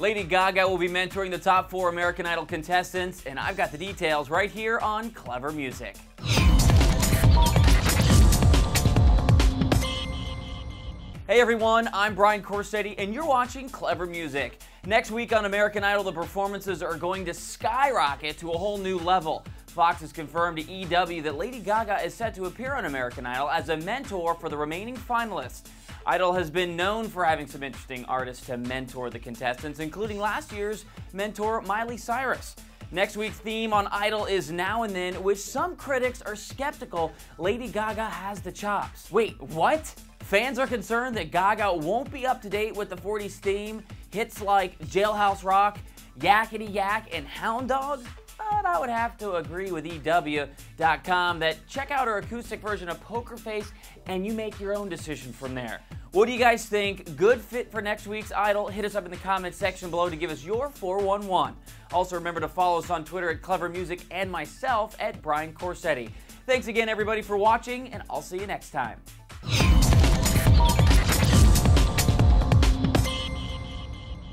Lady Gaga will be mentoring the top four American Idol contestants, and I've got the details right here on Clevver Music. Hey everyone, I'm Brian Corsetti, and you're watching Clevver Music. Next week on American Idol, the performances are going to skyrocket to a whole new level. Fox has confirmed to EW that Lady Gaga is set to appear on American Idol as a mentor for the remaining finalists. Idol has been known for having some interesting artists to mentor the contestants, including last year's mentor Miley Cyrus. Next week's theme on Idol is Now and Then, which some critics are skeptical Lady Gaga has the chops. Wait, what? Fans are concerned that Gaga won't be up to date with the 40s theme, hits like Jailhouse Rock, Yakety Yak, and Hound Dog? I would have to agree with EW.com that check out our acoustic version of Poker Face and you make your own decision from there. What do you guys think? Good fit for next week's Idol? Hit us up in the comments section below to give us your 411. Also, remember to follow us on Twitter at Clevver Music and myself at Brian Corsetti. Thanks again, everybody, for watching, and I'll see you next time.